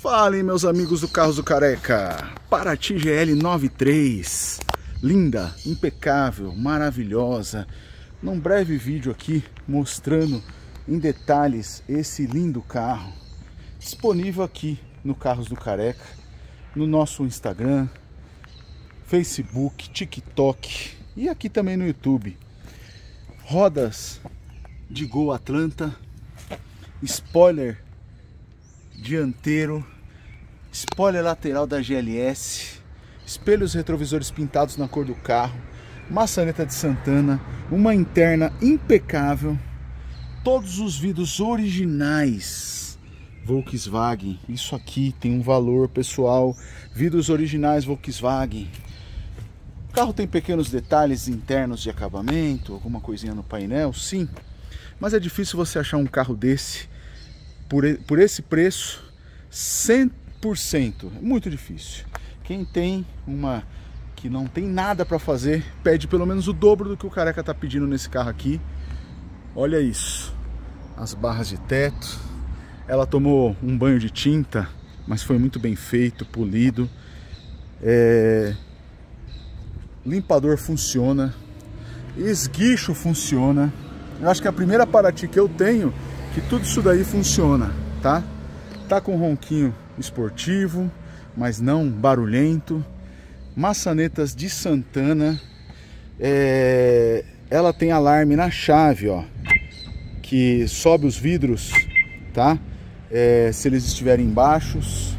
Falem, meus amigos do Carros do Careca. Paraty GL 93. Linda, impecável, maravilhosa. Num breve vídeo aqui mostrando em detalhes esse lindo carro. Disponível aqui no Carros do Careca, no nosso Instagram, Facebook, TikTok e aqui também no YouTube. Rodas de Gol Atlanta, spoiler dianteiro, spoiler lateral da GLS, espelhos retrovisores pintados na cor do carro, maçaneta de Santana, uma interna impecável, todos os vidros originais Volkswagen. Isso aqui tem um valor pessoal, vidros originais Volkswagen. O carro tem pequenos detalhes internos de acabamento, alguma coisinha no painel, sim. Mas é difícil você achar um carro desse por, por esse preço 100%. É muito difícil. Quem tem uma que não tem nada para fazer, pede pelo menos o dobro do que o careca tá pedindo nesse carro aqui. Olha isso. As barras de teto. Ela tomou um banho de tinta, mas foi muito bem feito, polido. É... Limpador funciona. Esguicho funciona. Eu acho que a primeira Paraty que eu tenho que tudo isso daí funciona, tá? Tá com ronquinho esportivo, mas não barulhento. Maçanetas de Santana. É... Ela tem alarme na chave, ó. Que sobe os vidros, tá? É... Se eles estiverem baixos.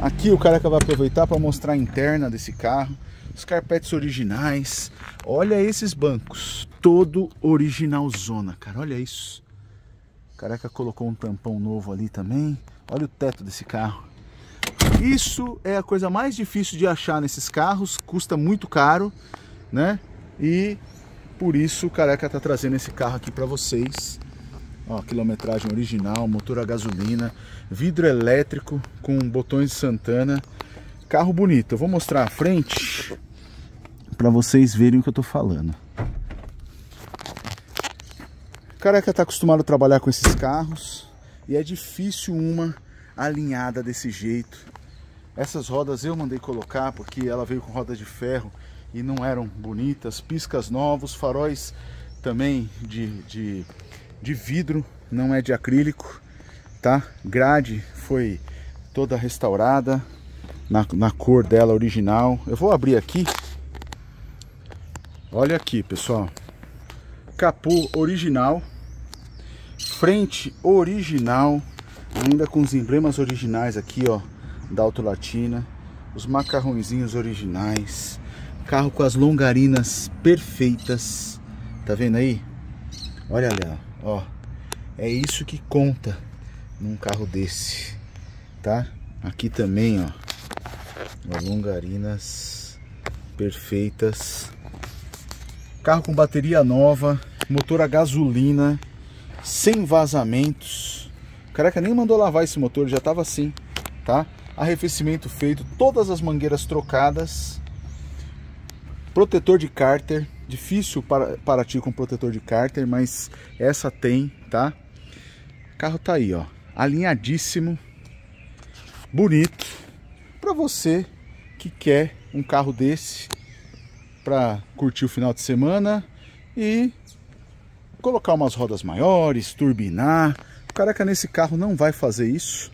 Aqui o cara vai aproveitar para mostrar a interna desse carro. Os carpetes originais. Olha esses bancos. Todo original zona, cara. Olha isso. Careca colocou um tampão novo ali também. Olha o teto desse carro. Isso é a coisa mais difícil de achar nesses carros, custa muito caro, né? E por isso o Careca tá trazendo esse carro aqui para vocês. Ó, quilometragem original, motor a gasolina, vidro elétrico com botões Santana. Carro bonito. Eu vou mostrar a frente para vocês verem o que eu tô falando. Careca está acostumado a trabalhar com esses carros e é difícil uma alinhada desse jeito. Essas rodas eu mandei colocar porque ela veio com rodas de ferro e não eram bonitas. Piscas novos, faróis também de, de, de vidro, não é de acrílico, tá? Grade foi toda restaurada na, na cor dela original. Eu vou abrir aqui. Olha aqui, pessoal capô original, frente original, ainda com os emblemas originais aqui, ó, da Auto Latina, os macarrõezinhos originais, carro com as longarinas perfeitas, tá vendo aí? Olha ali, ó, é isso que conta num carro desse, tá? Aqui também, ó, ó longarinas perfeitas, carro com bateria nova, motor a gasolina, sem vazamentos. O careca nem mandou lavar esse motor, já estava assim, tá? Arrefecimento feito, todas as mangueiras trocadas. Protetor de cárter, difícil para, para ti com protetor de cárter, mas essa tem, tá? O carro tá aí, ó, alinhadíssimo, bonito, para você que quer um carro desse para curtir o final de semana e colocar umas rodas maiores, turbinar. O Careca nesse carro não vai fazer isso.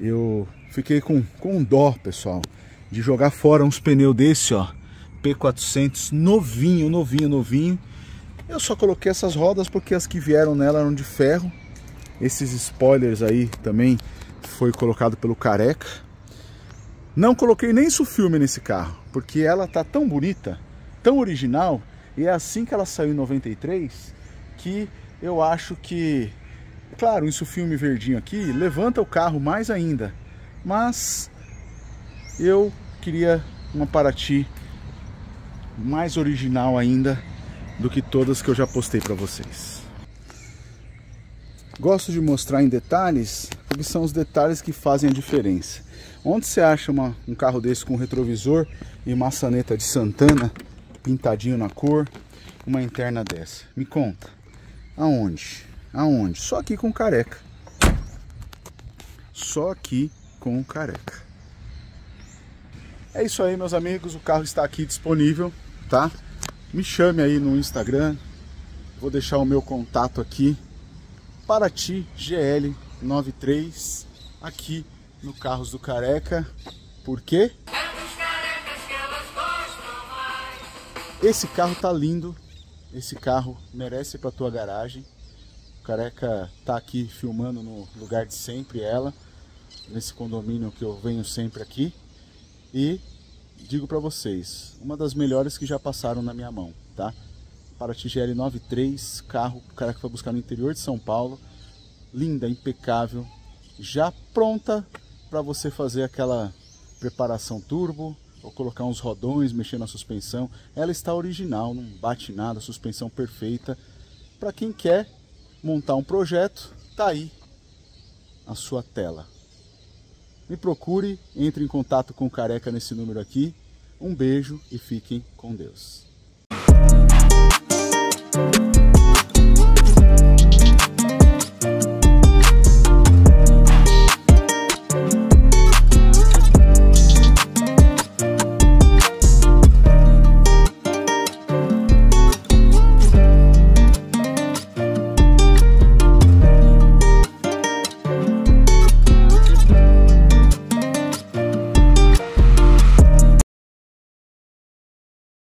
Eu fiquei com, com dó, pessoal, de jogar fora uns pneus desse, ó, P400, novinho, novinho, novinho. Eu só coloquei essas rodas porque as que vieram nela eram de ferro. Esses spoilers aí também foi colocado pelo Careca. Não coloquei nem isso filme nesse carro, porque ela tá tão bonita, tão original, e é assim que ela saiu em 93 que eu acho que, claro, isso filme verdinho aqui levanta o carro mais ainda, mas eu queria uma Paraty mais original ainda do que todas que eu já postei para vocês. Gosto de mostrar em detalhes, porque são os detalhes que fazem a diferença. Onde você acha uma, um carro desse com retrovisor e maçaneta de Santana pintadinho na cor, uma interna dessa? Me conta. Aonde? Aonde? Só aqui com careca. Só aqui com Careca. É isso aí, meus amigos. O carro está aqui disponível, tá? Me chame aí no Instagram. Vou deixar o meu contato aqui. Paraty GL93 aqui no Carros do Careca. Por quê? Esse carro tá lindo. Esse carro merece para tua garagem. O Careca tá aqui filmando no lugar de sempre ela, nesse condomínio que eu venho sempre aqui. E digo para vocês, uma das melhores que já passaram na minha mão, tá? Para TGL 93, carro, o Careca foi buscar no interior de São Paulo. Linda, impecável, já pronta para você fazer aquela preparação turbo, ou colocar uns rodões, mexer na suspensão. Ela está original, não bate nada, suspensão perfeita. Para quem quer montar um projeto, tá aí a sua tela. Me procure, entre em contato com o Careca nesse número aqui. Um beijo e fiquem com Deus.